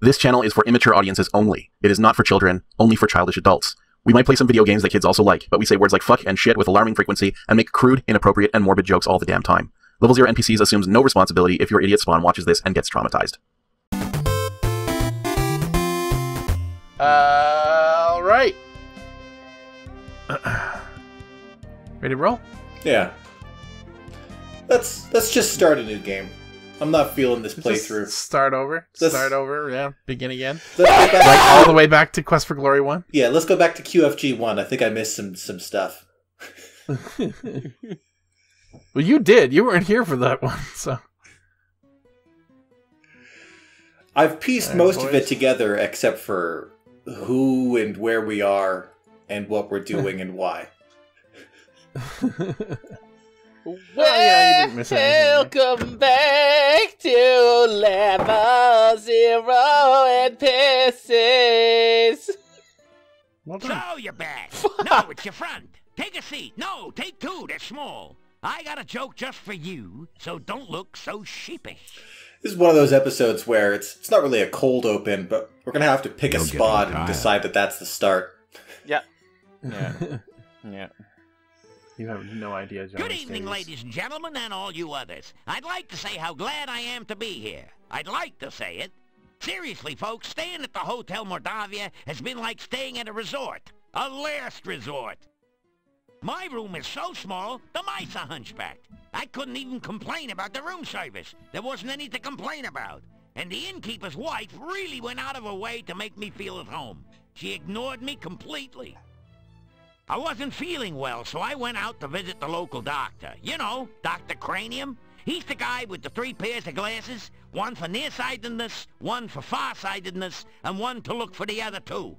This channel is for immature audiences only. It is not for children, only for childish adults. We might play some video games that kids also like, but we say words like fuck and shit with alarming frequency and make crude, inappropriate, and morbid jokes all the damn time. Level Zero NPCs assumes no responsibility if your idiot spawn watches this and gets traumatized. All right. Ready to roll? Yeah. Let's let's just start a new game. I'm not feeling this Just playthrough. start over. Let's- Start over. Yeah. Begin again. Let's go back- Like all the way back to Quest for Glory one. yeah, let's go back to QFG one. I think I missed some some stuff. Well, you did. You weren't here for that one, so I've pieced Alright, most of it together except for who and where we are and what we're doing and why. Well, yeah, you didn't miss anything. Welcome back to level zero and pieces. well done. So you're back. No, it's your friend. Take a seat. No, take two. They're small. I got a joke just for you, so don't look so sheepish. This is one of those episodes where it's it's not really a cold open, but we're gonna have to pick a You'll get spot and decide that that's the start. Yeah. Yeah. Yeah. You have no idea, John. Good evening, ladies and gentlemen, and all you others. I'd like to say how glad I am to be here. I'd like to say it. Seriously, folks, staying at the Hotel Mordavia has been like staying at a resort. A last resort. My room is so small, the mice are hunchbacked. I couldn't even complain about the room service. There wasn't any to complain about. And the innkeeper's wife really went out of her way to make me feel at home. She ignored me completely. I wasn't feeling well, so I went out to visit the local doctor. You know, Dr. Cranium. He's the guy with the three pairs of glasses, one for nearsightedness, one for farsightedness, and one to look for the other two.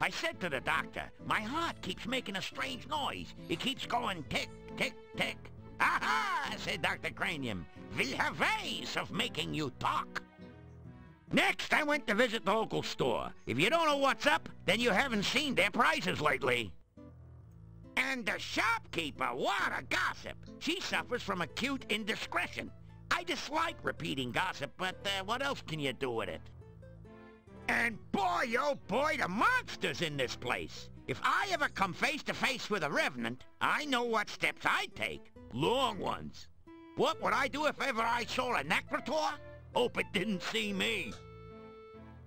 I said to the doctor, my heart keeps making a strange noise. It keeps going tick, tick, tick. Aha, said Dr. Cranium. We have ways of making you talk. Next, I went to visit the local store. If you don't know what's up, then you haven't seen their prices lately. And the shopkeeper, what a gossip. She suffers from acute indiscretion. I dislike repeating gossip, but uh, what else can you do with it? And boy, oh boy, the monsters in this place. If I ever come face to face with a revenant, I know what steps I'd take. Long ones. What would I do if ever I saw a Necrotaur? Hope it didn't see me.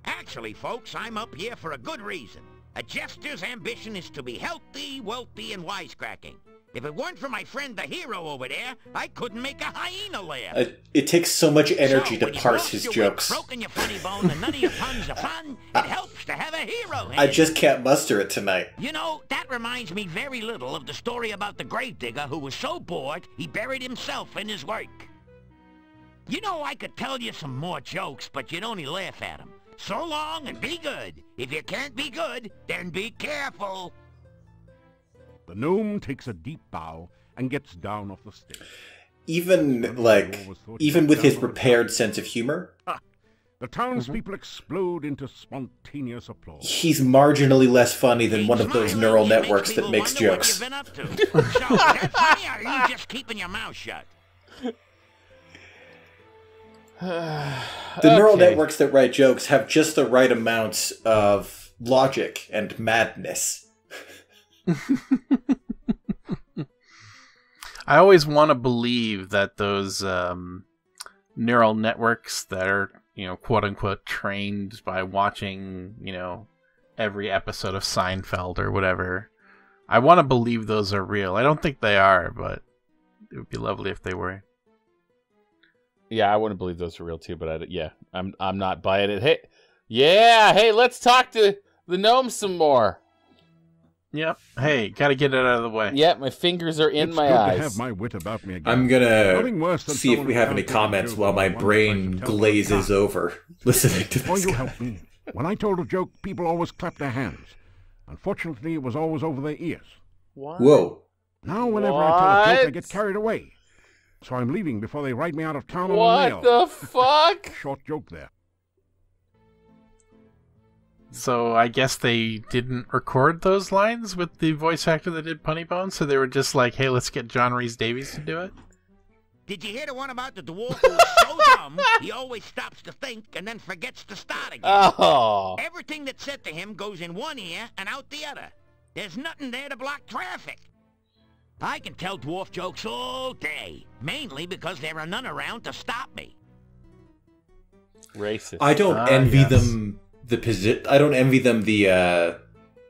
Actually, folks, I'm up here for a good reason. A jester's ambition is to be healthy, wealthy, and wisecracking. If it weren't for my friend the hero over there, I couldn't make a hyena laugh. Uh, it takes so much energy So, to parse his jokes. Broken your funny bone, and none of your puns are fun. It helps to have a hero. I just can't muster it tonight. You know, that reminds me very little of the story about the gravedigger who was so bored he buried himself in his work. You know, I could tell you some more jokes, but you'd only laugh at them. So long and be good. If you can't be good, then be careful. The gnome takes a deep bow and gets down off the stairs. Even like even with his prepared sense of humor, The townspeople mhm. explode into spontaneous applause. he's marginally less funny than Keep one of those neural networks that makes wonder what jokes. you've been up to. so, is that funny, or are you just keeping your mouth shut? The neural Okay. networks that write jokes have just the right amounts of logic and madness. I always want to believe that those um, neural networks that are, you know, quote unquote trained by watching, you know, every episode of Seinfeld or whatever. I want to believe those are real. I don't think they are, but it would be lovely if they were. Yeah, I wouldn't believe those are real too, but I, yeah, I'm I'm not buying it. Hey, yeah, hey, let's talk to the gnome some more. Yep. Hey, got to get it out of the way. Yeah, my fingers are in it's my good eyes. to have my wit about me again. I'm gonna worse than see if we have any can't take a comments while my brain to tell them glazes over listening to Or this you guy. help me. When I told a joke, people always clapped their hands. Unfortunately, it was always over their ears. What? Whoa. Now, whenever I tell a joke, I get carried away. So I'm leaving before they write me out of town on a What the fuck? Short joke there. So I guess they didn't record those lines with the voice actor that did Punny Bone, so they were just like, "Hey, let's get John Rhys-Davies to do it." Did you hear the one about the dwarf who was so dumb he always stops to think and then forgets to start again? Oh. Everything that's said to him goes in one ear and out the other. There's nothing there to block traffic. I can tell dwarf jokes all day, mainly because there are none around to stop me. Racist. I don't Ah, envy yes. them the posi- I don't envy them the uh,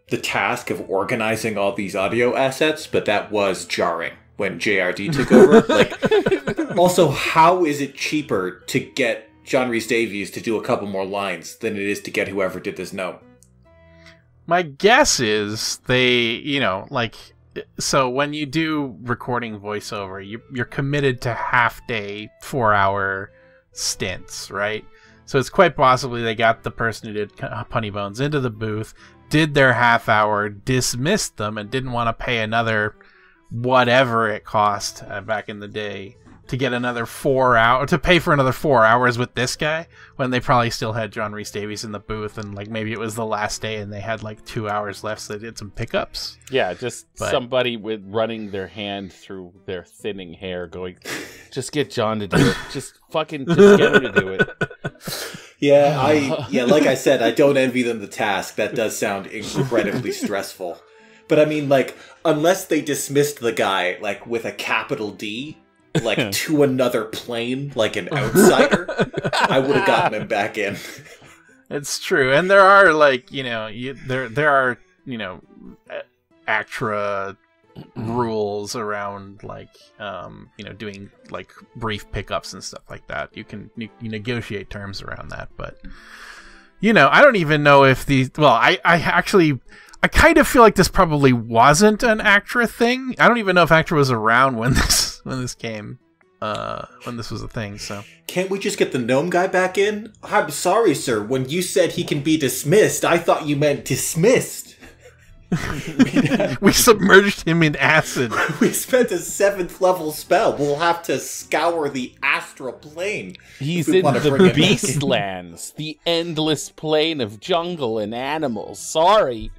the task of organizing all these audio assets, but that was jarring when JRD took over. like, also, how is it cheaper to get John Rhys-Davies to do a couple more lines than it is to get whoever did this gnome? My guess is they, you know, like, so when you do recording voiceover, you, you're committed to half day, four hour stints, right? So it's quite possibly they got the person who did Punny Bones into the booth, did their half hour, dismissed them, and didn't want to pay another whatever it cost uh, back in the day to get another four hour to pay for another four hours with this guy when they probably still had John Rhys-Davies in the booth and like maybe it was the last day and they had like two hours left so they did some pickups. Yeah, just But- somebody with running their hand through their thinning hair, going, "Just get John to do it. Just fucking, just get him to do it." Yeah, I yeah, like I said, I don't envy them the task. That does sound incredibly stressful. But I mean, like, unless they dismissed the guy like with a capital D, like to another plane, like an outsider, I would have gotten him back in. It's true, and there are like you know you, there there are you know ACTRA rules around like um you know doing like brief pickups and stuff like that. You can you, you negotiate terms around that, but you know I don't even know if these. Well, I I actually. I kind of feel like this probably wasn't an ACTRA thing. I don't even know if ACTRA was around when this when this came, uh, when this was a thing. So Can't we just get the gnome guy back in? I'm sorry, sir. When you said he can be dismissed, I thought you meant dismissed. we submerged him in acid. We spent a seventh level spell. We'll have to scour the astral plane. He's in the bring him beastlands, the endless plain of jungle and animals. Sorry.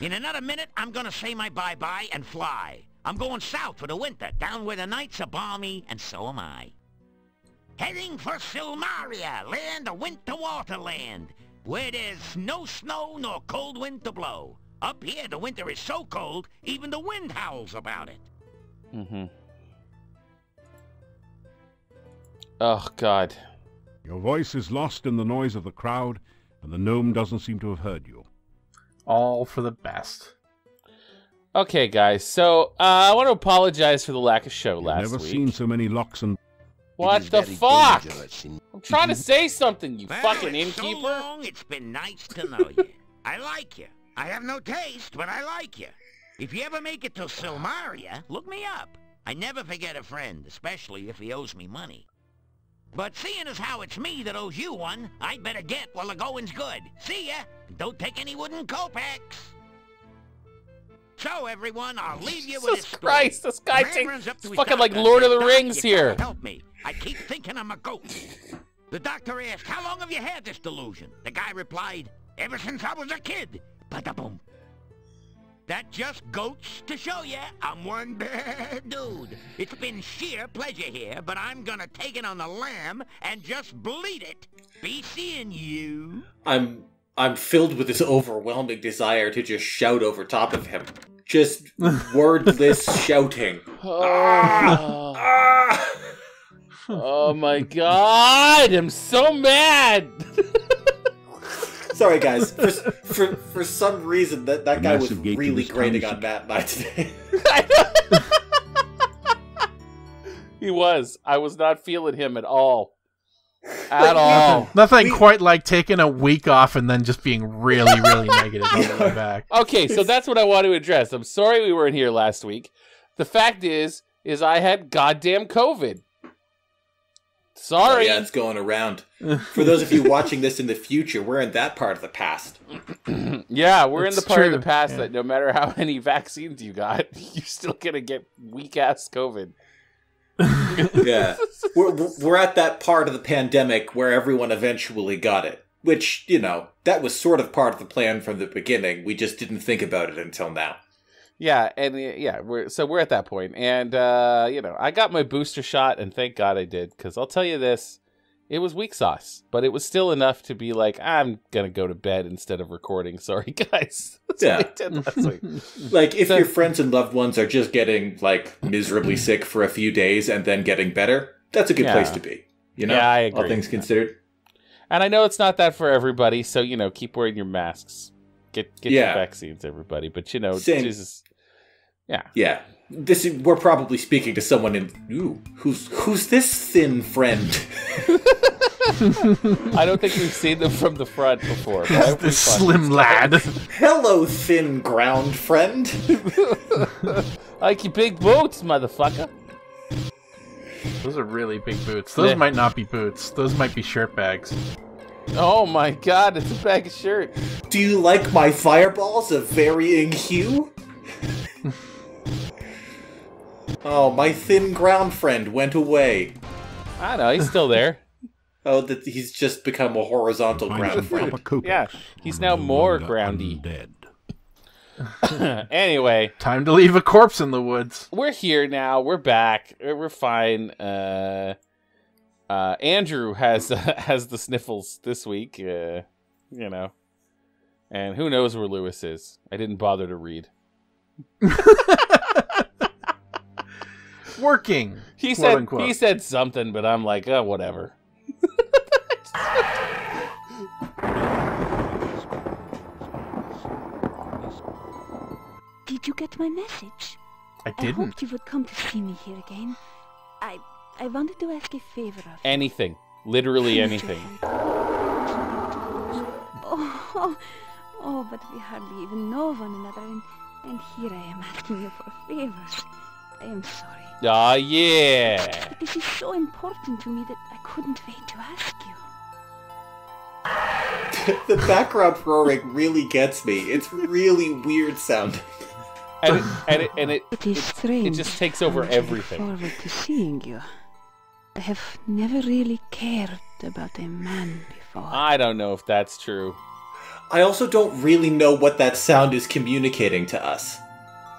In another minute, I'm gonna say my bye-bye and fly. I'm going south for the winter, down where the nights are balmy, and so am I. Heading for Silmaria, land of winter waterland, where there's no snow nor cold wind to blow. Up here, the winter is so cold, even the wind howls about it. Mm-hmm. Oh God. Your voice is lost in the noise of the crowd, and the gnome doesn't seem to have heard you. All for the best. Okay, guys. So uh, I want to apologize for the lack of show You've last never week. seen so many locks and What the fuck? I'm trying to say something, you Well, fucking it's so long, it's been nice to know you. I like you. I have no taste, but I like you. If you ever make it to Silmaria, look me up. I never forget a friend, especially if he owes me money. But seeing as how it's me that owes you one, I'd better get while the going's good. See ya! Don't take any wooden kopecks! So, everyone, I'll leave you with Jesus this story. Christ, this guy takes- runs up to it's his fucking like Lord of the Rings "Doc, you gotta here." Help me. I keep thinking I'm a goat. The doctor asked, how long have you had this delusion? The guy replied, ever since I was a kid. Ba-da-boom. That just goes to show ya I'm one bad dude. It's been sheer pleasure here, but I'm gonna take it on the lamb and just bleed it. Be seeing you. I'm I'm filled with this overwhelming desire to just shout over top of him. Just wordless shouting. Oh, Ah! oh my god, I'm so mad. Sorry, guys. For, for for some reason, that that guy was massive gate to really this grating on Matt and I today. he was. I was not feeling him at all. At all. Nothing We- quite like taking a week off and then just being really, really negative on the way back. Okay, so that's what I want to address. I'm sorry we weren't here last week. The fact is, is I had goddamn COVID. Oh, Sorry. yeah, it's going around. For those of you watching this in the future, we're in that part of the past. Yeah, we're in the part of the past yeah. that no matter how many vaccines you got, you're still gonna get weak ass COVID. Yeah, we're we're at that part of the pandemic where everyone eventually got it. Which you know that was sort of part of the plan from the beginning. We just didn't think about it until now. yeah, and yeah, we're so we're at that point, and uh, you know, I got my booster shot, and thank God I did, because I'll tell you this, it was weak sauce, but it was still enough to be like, I'm gonna go to bed instead of recording. Sorry, guys. That's Yeah. what I did last week. Like if So- your friends and loved ones are just getting like miserably sick for a few days and then getting better, that's a good Yeah. place to be. You know, Yeah, I agree. all things considered. And I know it's not that for everybody, so you know, keep wearing your masks. Get get Yeah. your vaccines, everybody. But you know, Same. Jesus, yeah. Yeah, this is, we're probably speaking to someone in ooh, who's who's this thin friend? I don't think we've seen them from the front before. but I hope we This slim lad. Hello, thin ground friend. guy. Like your big boots, motherfucker. Those are really big boots. Those Yeah. might not be boots. Those might be shirt bags. Oh my god, it's a bag of shirt. Do you like my fireballs of varying hue? oh, my thin ground friend went away. I know, he's still there. Oh, that he's just become a horizontal ground friend. Yeah, he's now more longer groundy. undead. anyway, Time to leave a corpse in the woods. we're here now. We're back. We're fine. Uh, uh, Andrew has uh, has the sniffles this week. Uh, you know, and who knows where Lewis is? I didn't bother to read. Working. He said unquote. he said something, but I'm like, oh, whatever. Did you get my message? I I didn't. I hoped you would come to see me here again. I I wanted to ask a favor of. Anything, literally Please, anything. Oh, oh, oh, but we hardly even know one another, and, and here I am asking you for favors. I am sorry. Ah, yeah. But this is so important to me that I couldn't wait to ask you. the background roaring really gets me. It's really weird sounding. And it, and it, and it, It is strange. just takes how over much I look everything. forward to seeing you. I have never really cared about a man before. I don't know if that's true. I also don't really know what that sound is communicating to us.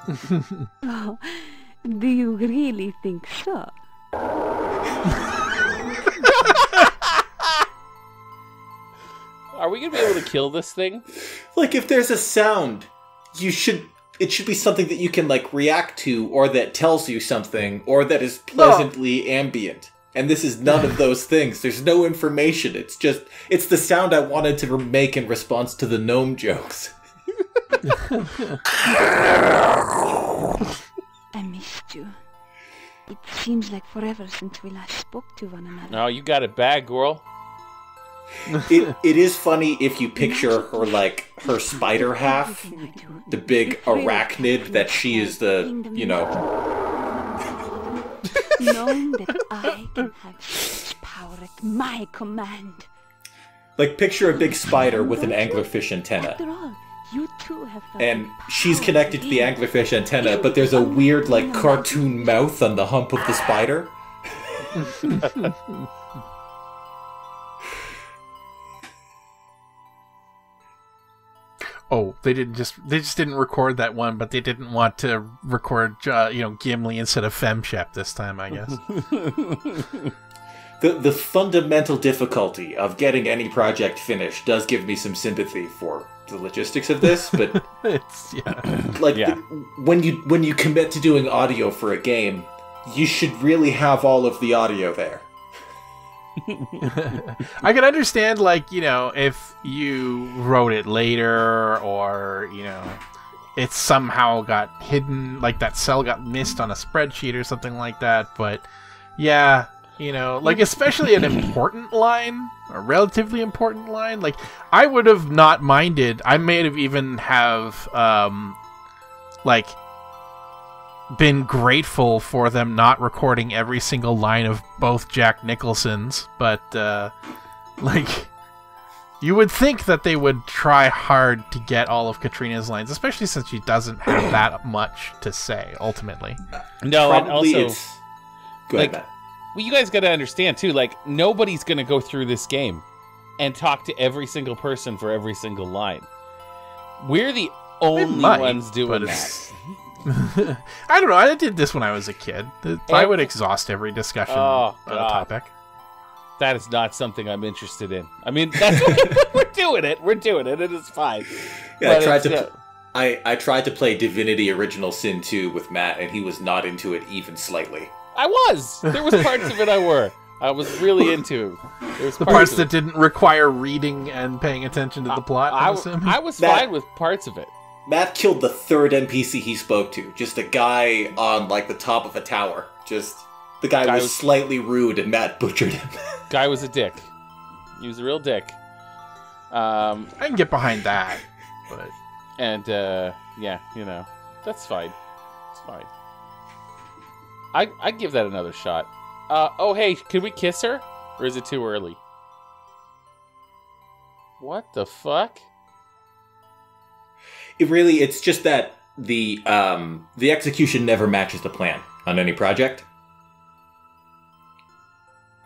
Oh, do you really think so? Are we gonna be able to kill this thing? Like if there's a sound, you should it should be something that you can like react to or that tells you something or that is pleasantly ambient. And this is none of those things. There's no information. It's just it's the sound I wanted to make in response to the gnome jokes. I missed you. It seems like forever since we last spoke to one another. No, you got it bad, girl. It it is funny if you picture her like her spider half, Everything I do, the big arachnid that she is the, you know, knowing that I can have such power at my command. like picture a big spider with an anglerfish antenna. After all, you too have felt and she's connected to the anglerfish antenna, but there's a weird, like, cartoon mouth on the hump of the spider. Oh, they didn't just they just didn't record that one, but they didn't want to record uh, you know Gimli instead of Femshep this time, I guess. The the fundamental difficulty of getting any project finished does give me some sympathy for the logistics of this, but it's yeah. like Yeah. the- when you when you commit to doing audio for a game, you should really have all of the audio there. I can understand, like, you know, if you wrote it later or, you know, it somehow got hidden, like that cell got missed on a spreadsheet or something like that. But yeah, you know, like, especially an important line, a relatively important line, like, I would have not minded. I may have even have, um, like, been grateful for them not recording every single line of both Jack Nicholson's, but uh, like you would think that they would try hard to get all of Katrina's lines, especially since she doesn't have that much to say ultimately. No, and also, it's. Go ahead, like- Matt. Well, you guys got to understand too. Like, nobody's gonna go through this game and talk to every single person for every single line. We're the only might, ones doing but that. I don't know. I did this when I was a kid. I would exhaust every discussion Oh, on a topic. That is not something I'm interested in. I mean, that's what, we're doing it. We're doing it. It is fine. Yeah, I tried to. Uh, yeah. I, I tried to play Divinity Original Sin 2 with Matt, and he was not into it even slightly. I was. There was parts of it I were. I was really into. There was The parts of that it. didn't require reading and paying attention to the plot. I, I'm. I was That- fine with parts of it. Matt killed the third NPC he spoke to. Just a guy on like the top of a tower. Just the guy, Guy was, was- slightly rude, and Matt butchered him. Guy was a dick. He was a real dick. Um, I can get behind that, but and uh, yeah, you know, that's fine. It's fine. I I give that another shot. Uh, oh hey, can we kiss her, or is it too early? What the fuck? it really, it's just that the um the execution never matches the plan on any project.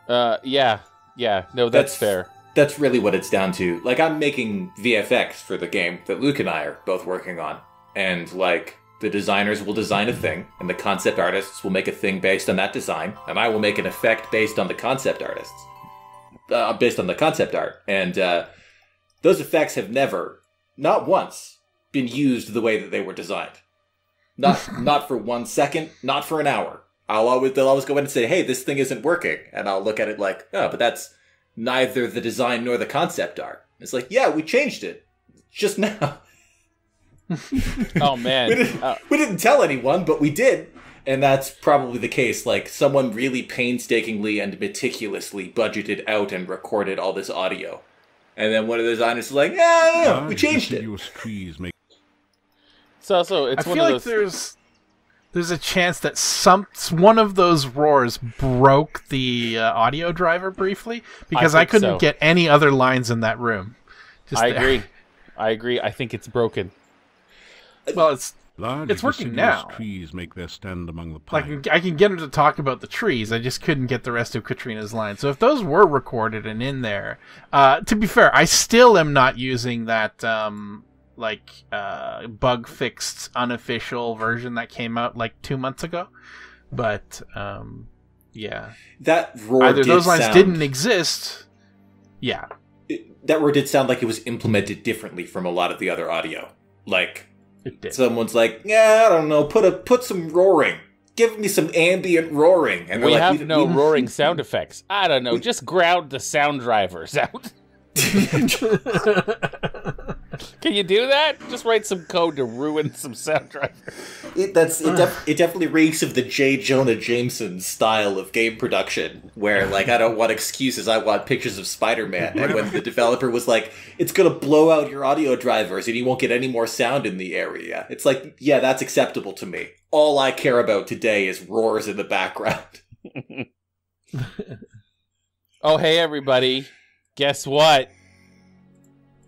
Uh, yeah, yeah. No, that's, That's- fair. That's really what it's down to. Like I'm making VFX for the game that Luke and I are both working on, and like the designers will design a thing, and the concept artists will make a thing based on that design, and I will make an effect based on the concept artists, uh, based on the concept art, and uh, those effects have never, not once, been used the way that they were designed. Not not for one second, not for an hour. I'll always they'll always go in and say, "Hey, this thing isn't working," and I'll look at it like, "Oh, but that's." neither the design nor the concept art. It's like, yeah, we changed it just now. Oh We man. didn't, Uh, we didn't tell anyone, but we did. And that's probably the case. Like, someone really painstakingly and meticulously budgeted out and recorded all this audio. And then one of the designers is like, yeah, no, no, we changed it. deciduous trees make it's also it's I one feel of like those. there's there's a chance that some one of those roars broke the uh, audio driver briefly because I, think couldn't so. get any other lines in that room. Just I there. agree. I agree. I think it's broken. Well, it's large It's working now. trees make their stand among the like pines. I can get him to talk about the trees. I just couldn't get the rest of Katrina's lines. So if those were recorded and in there, uh, to be fair, I still am not using that um, like uh, bug fixed unofficial version that came out like two months ago. But um, yeah, That roar either did those lines sound, didn't exist. Yeah, it- that roar did sound like it was implemented differently from a lot of the other audio. Like, it did. someone's like, yeah, I don't know, put a put some roaring. Give me some ambient roaring. And we like, have "We- no roaring sound effects. I don't know. Just ground the sound drivers out. Can you do that? Just write some code to ruin some sound drivers. It, that's it, def- it. Definitely reeks of the J. Jonah Jameson style of game production, where like I don't want excuses, I want pictures of Spider-Man. And when the developer was like, "It's gonna blow out your audio drivers, and you won't get any more sound in the area," it's like, yeah, that's acceptable to me. All I care about today is roars in the background. Oh, hey, everybody. Guess what?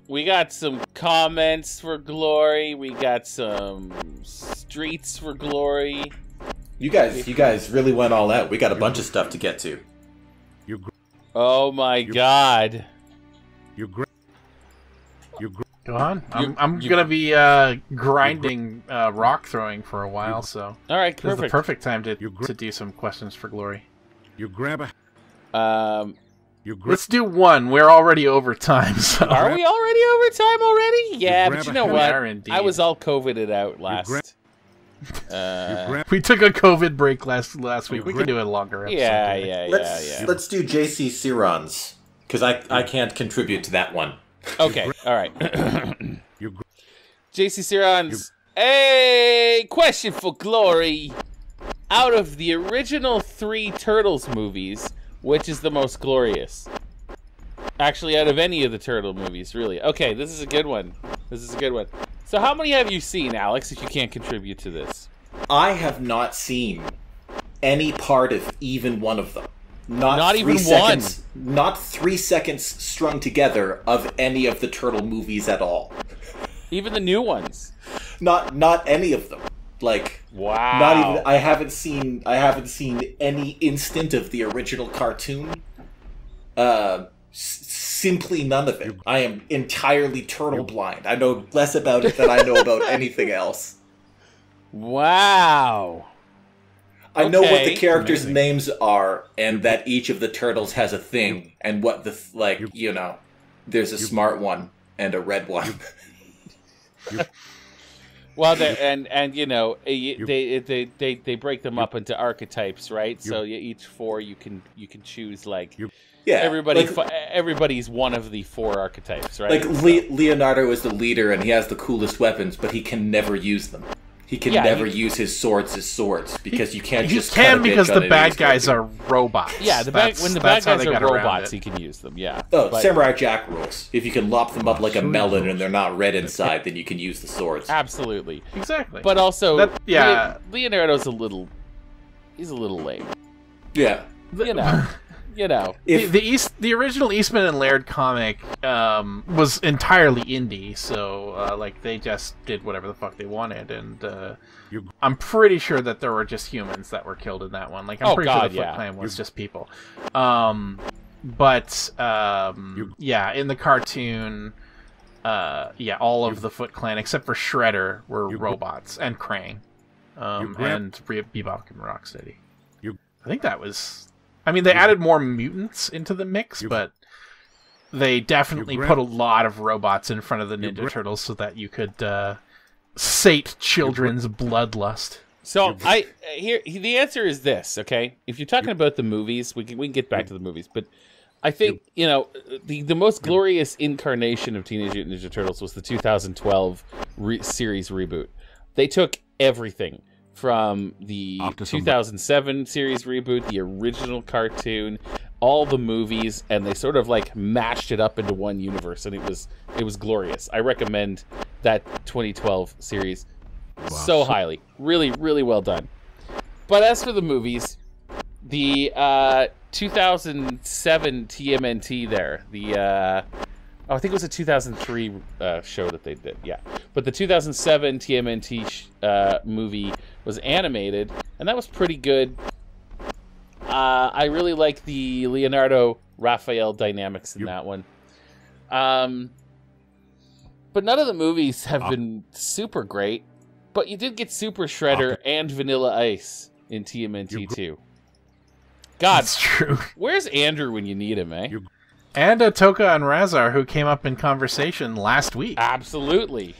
We got some comments for glory. We got some streets for glory. You guys, you guys really went all out. We got a bunch of stuff to get to. You gr- Oh my god. you gr- you gr- Go on. I'm, I'm you- gonna be uh, grinding uh, rock throwing for a while, so All right, perfect. this is the perfect. perfect time to to do some questions for glory. you grab a Um, you grab Let's do one. We're already over time, so are we already over time already? Yeah, grab but you know what? I was all COVIDed out last. gra- uh, grab We took a COVID break last last week. We gra- can do a longer episode. yeah, yeah, yeah, Let's yeah. let's do JC Sirons because I I can't contribute to that one. Okay, all right. you gr- JC Sirons. Hey, question for Glory. Out of the original three Turtles movies, which is the most glorious? Actually, out of any of the Turtle movies, really. Okay, this is a good one. This is a good one. So, how many have you seen, Alex, if you can't contribute to this? I have not seen any part of even one of them. Not, Not three even seconds, Not three seconds strung together of any of the turtle movies at all. Even the new ones. Not not any of them. Like Wow. not even. I haven't seen. I haven't seen any instant of the original cartoon. Uh, s- simply none of it. I am entirely turtle blind. I know less about it than I know about anything else. Wow. I know what the characters' Amazing. names are, and that each of the turtles has a thing, and what the th- like You- you know. There's a smart one and a red one. Well, they and and you know eh, they they they they break them up into archetypes, right? So you, each four you can you can choose like yeah, everybody Like, everybody's one of the four archetypes, right? like So- Le- Leonardo is the leader, and he has the coolest weapons, but he can never use them. He can Yeah, never he- use his swords as swords because you can't He just can cut a bitch because on the any bad of these guys are robots. yeah, the bad, when the bad guys are got robots, he can use them. Yeah. Oh, But- Samurai Jack rules. If you can lop them up like a melon and they're not red inside, then you can use the swords. absolutely. Exactly. But also, That- yeah. Leonardo's a little, he's a little lame. Yeah. You know, you know. the, If the East, the original Eastman and Laird comic um, was entirely indie, so uh, like they just did whatever the fuck they wanted, and uh, You- I'm pretty sure that there were just humans that were killed in that one. Like I'm Oh, pretty God, sure the Foot yeah. Clan was just people. Um, but um, You- yeah, in the cartoon. Uh, yeah, all of the Foot Clan except for Shredder were You- robots and Krang, um, grab- and Re- Bebop and Rocksteady. You- I think that was. I mean, they added more mutants into the mix, You- but they definitely put a lot of robots in front of the Ninja Turtles so that you could uh, sate children's bloodlust. So I here the answer is this. Okay, if you're talking about the movies, we can we can get back to the movies, but I think you know the the most glorious incarnation of Teenage Mutant Ninja Turtles was the 2012 re- series reboot. They took everything from the Off 2007 series reboot, the original cartoon, all the movies, and they sort of like mashed it up into one universe, and it was it was glorious. I recommend that 2012 series so highly. Really, really well done. But as for the movies, the uh, 2007 TMNT there, the uh, oh, I think it was a 2003 uh, show that they did, yeah. But the 2007 TMNT sh- uh, movie was animated, and that was pretty good. Uh, I really like the Leonardo Raphael dynamics in You- that one. Um, but none of the movies have Ah. been super great. But you did get Super Shredder and Vanilla Ice in TMNT two. God, That's true. where's Andrew when you need him, eh? You- And Atoka and Rahzar, who came up in conversation last week. Absolutely.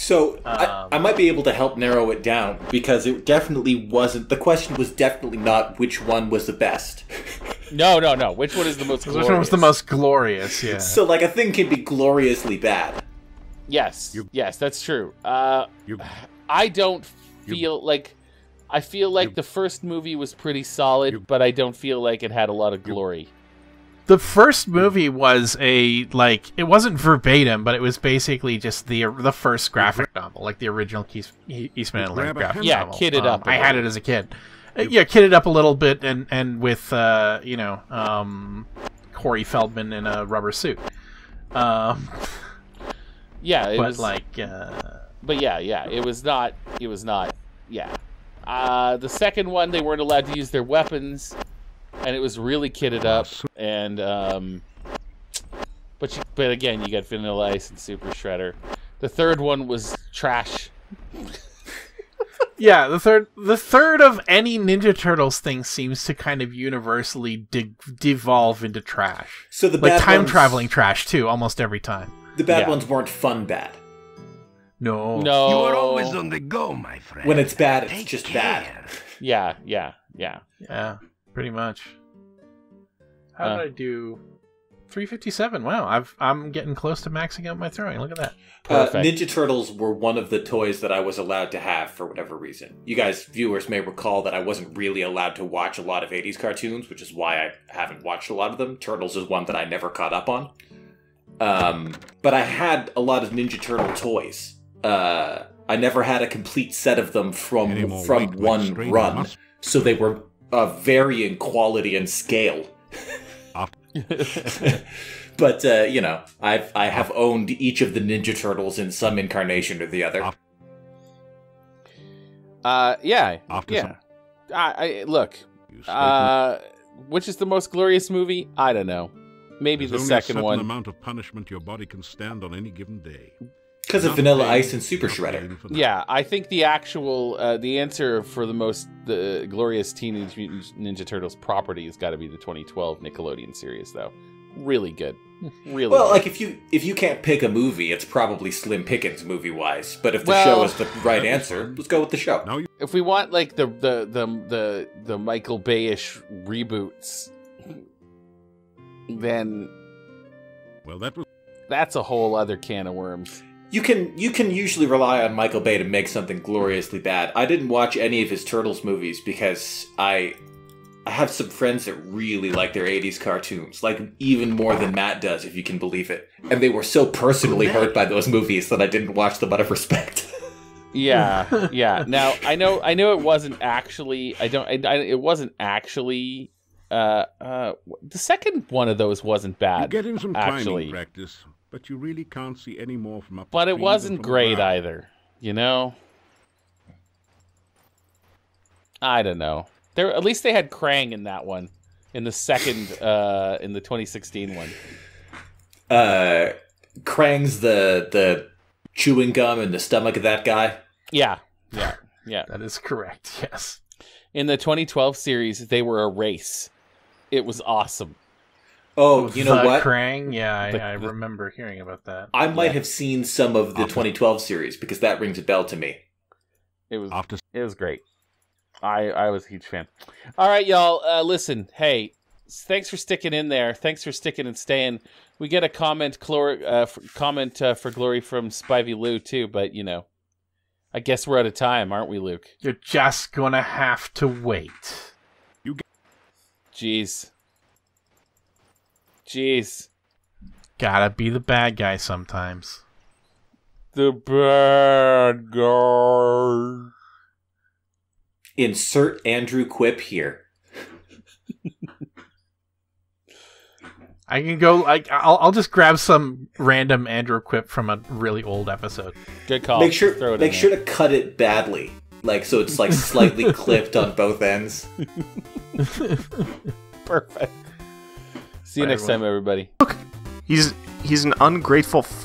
So I, Um, I might be able to help narrow it down because it definitely wasn't. The question was definitely not which one was the best. No, no, no. Which one is the most Which one was the most glorious? Yeah. So like a thing can be gloriously bad. Yes, You- yes, that's true. Uh, You- I don't You- feel like I feel like You- the first movie was pretty solid, You- but I don't feel like it had a lot of glory. The first movie was a like it wasn't verbatim, but it was basically just the the first graphic novel, like the original Keys, Eastman and Laird graphic Yeah, novel. kitted up I had it as a kid. Uh, yeah, kitted up a little bit, and and with uh, you know um, Corey Feldman in a rubber suit. Um, Yeah, it but was like uh, but yeah, yeah, it was not. It was not. Yeah. Uh, the second one, they weren't allowed to use their weapons, and it was really kitted up. And um, but you, but again, you got Vanilla Ice and Super Shredder. The third one was trash. Yeah, the third the third of any Ninja Turtles thing seems to kind of universally de- devolve into trash. So the Like bad time ones, traveling trash too, almost every time. The bad Yeah. ones weren't fun bad. No. No, You are always on the go, my friend. When it's bad, it's Take just care. bad. Yeah, yeah, yeah. Yeah, pretty much. How Uh. did I do? 357. Wow, I've I'm getting close to maxing out my throwing. Look at that. Uh, Ninja Turtles were one of the toys that I was allowed to have for whatever reason. You guys, viewers, may recall that I wasn't really allowed to watch a lot of 80s cartoons, which is why I haven't watched a lot of them. Turtles is one that I never caught up on. Um, but I had a lot of Ninja Turtle toys. Uh, I never had a complete set of them from more from weight one run, must- so they were uh, varying quality and scale. But uh, you know, I've I have owned each of the Ninja Turtles in some incarnation or the other. Uh, yeah, After yeah. some- I, I look. Uh, which is the most glorious movie? I don't know. Maybe There's the only a second certain one. amount of punishment your body can stand on any given day. Because of Vanilla paying- Ice and Super not Shredder. paying for that. Yeah, I think the actual uh, the answer for the most the glorious Teenage Mutant Ninja Turtles property has got to be the 2012 Nickelodeon series, though. Really good, really. Well, good. like if you if you can't pick a movie, it's probably Slim Pickens movie wise. But if the Well- show is the right answer, let's go with the show. Now you if we want like the the the the, the Michael Bayish reboots, then well, that was that's a whole other can of worms. You can you can usually rely on Michael Bay to make something gloriously bad. I didn't watch any of his Turtles movies because I I have some friends that really like their 80s cartoons, like even more than Matt does, if you can believe it. And they were so personally hurt by those movies that I didn't watch them out of respect. Yeah, yeah. Now I know I know it wasn't actually I don't I, I, it wasn't actually uh uh the second one of those wasn't you bad. get in some actually. climbing practice, but you really can't see any more from up. but it wasn't great ground. either. You know, I don't know. There, at least they had Krang in that one, in the second, uh, in the 2016 one. Uh Krang's the the chewing gum in the stomach of that guy. Yeah, yeah, yeah. That is correct. Yes. In the 2012 series, they were a race. It was awesome. Oh, you know The what? Krang. Yeah, I, The- I the- remember hearing about that. I might Yeah. have seen some of the 2012 series because that rings a bell to me. It was After It was great. I I was a huge fan. All right, y'all. Uh, listen, hey, thanks for sticking in there. Thanks for sticking and staying. We get a comment, chlor- uh, f- comment uh, for glory from Spivey Lou too, but you know, I guess we're out of time, aren't we, Luke? You're just gonna have to wait. You. Jeez, jeez, Gotta be the bad guy sometimes. the bad guy. Insert Andrew Quip here. I can go. Like, I'll, I'll just grab some random Andrew quip from a really old episode. Good call. make sure Throw it in make there. sure to cut it badly. Like so it's like slightly clipped on both ends. Perfect. See you Bye, next everyone. time, everybody. Look, He's he's an ungrateful fuck.